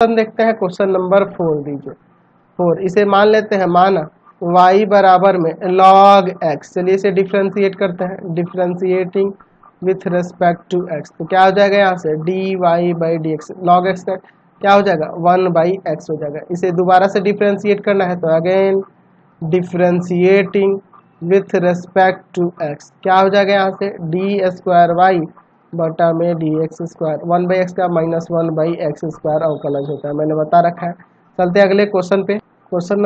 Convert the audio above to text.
Question देखते हैं question number four दीजिए। फोर इसे मान लेते हैं, माना y बराबर में log x चलिए इसे डिफ्रेंशिएट करते हैं। Differentiating with respect to x तो क्या हो जाएगा यहाँ से? D Y by D X log X का क्या हो जाएगा? वन बाई एक्स हो जाएगा। इसे दोबारा से डिफ्रेंशिएट करना है तो again differentiating with respect to X क्या हो जाएगा यहाँ से? डी स्क्वायर वाई बटा में D X square one by X का minus one by X square अवकलन होता है। मैंने बता रखा है। चलते अगले क्वेश्चन पे। क्वेश्चन